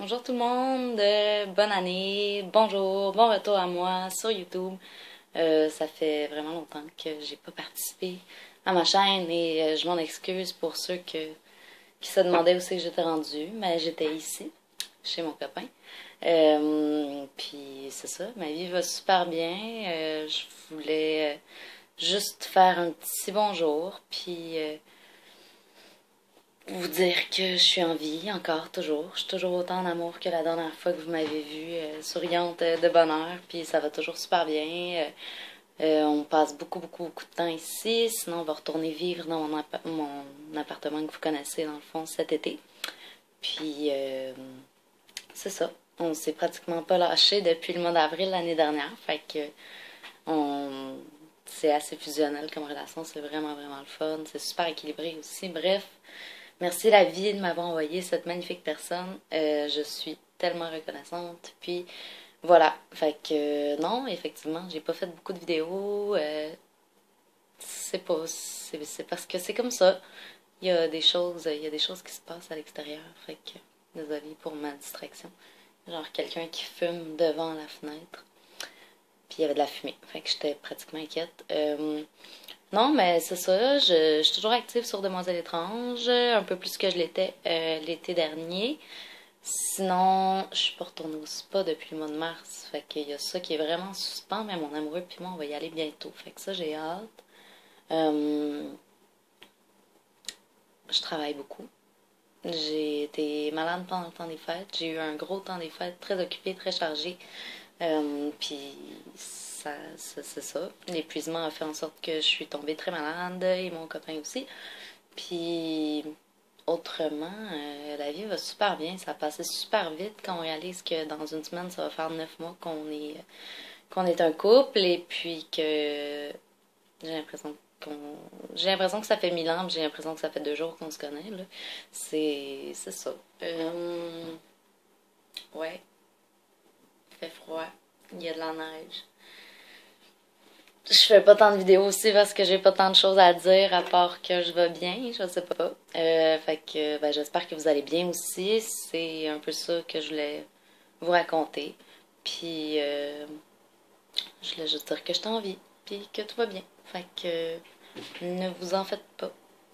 Bonjour tout le monde, euh, bonne année, bonjour, bon retour à moi sur YouTube. Euh, ça fait vraiment longtemps que j'ai pas participé à ma chaîne et euh, je m'en excuse pour ceux qui se demandaient où c'est que j'étais rendue, mais j'étais ici, chez mon copain. puis c'est ça, ma vie va super bien. je voulais juste faire un petit bonjour, puis vous dire que je suis en vie encore, toujours. Je suis toujours autant en amour que la dernière fois que vous m'avez vue, euh, souriante euh, de bonheur, puis ça va toujours super bien. Euh, on passe beaucoup, beaucoup, beaucoup de temps ici. Sinon, on va retourner vivre dans mon, mon appartement que vous connaissez, dans le fond, cet été. Puis, c'est ça. On s'est pratiquement pas lâché depuis le mois d'avril l'année dernière. Fait que, on... c'est assez fusionnel comme relation. C'est vraiment, vraiment le fun. C'est super équilibré aussi. Bref, Merci la vie de m'avoir envoyé cette magnifique personne. Euh, je suis tellement reconnaissante. Puis voilà. Fait que non, effectivement, j'ai pas fait beaucoup de vidéos. Euh, c'est pas. C'est parce que c'est comme ça. Il y a des choses. Il y a des choses qui se passent à l'extérieur. Fait que désolée pour ma distraction. Genre quelqu'un qui fume devant la fenêtre. Puis il y avait de la fumée. Fait que j'étais pratiquement inquiète. Euh, non, mais c'est ça. Je, suis toujours active sur Demoiselle étrange, un peu plus que je l'étais euh, l'été dernier. Sinon, je suis pas retournée au spa depuis le mois de mars. Fait qu'il y a ça qui est vraiment suspens, mais mon amoureux puis moi, on va y aller bientôt. Fait que ça, j'ai hâte. Euh, je travaille beaucoup. J'ai été malade pendant le temps des fêtes. J'ai eu un gros temps des fêtes, très occupé, très chargé. Euh, puis ça, c'est ça. L'épuisement a fait en sorte que je suis tombée très malade et mon copain aussi. Puis autrement, euh, la vie va super bien. Ça a passé super vite quand on réalise que dans une semaine, ça va faire neuf mois qu'on est qu'on est un couple et puis que j'ai l'impression qu'on j'ai l'impression que ça fait mille ans, j'ai l'impression que ça fait deux jours qu'on se connaît. C'est c'est ça. Euh, ouais. Il fait froid. Il y a de la neige je fais pas tant de vidéos aussi parce que j'ai pas tant de choses à dire à part que je vais bien, je sais pas. Euh, fait que ben, j'espère que vous allez bien aussi. C'est un peu ça que je voulais vous raconter. Puis euh, je voulais juste dire que je t'en vie, puis que tout va bien. Fait que ne vous en faites pas.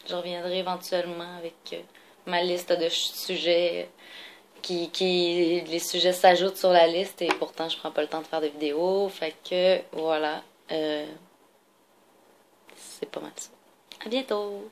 Je reviendrai éventuellement avec euh, ma liste de sujets qui, qui les sujets s'ajoutent sur la liste et pourtant je prends pas le temps de faire des vidéos. Fait que voilà. Euh, c'est pas mal ça. À bientôt!